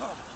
Ugh.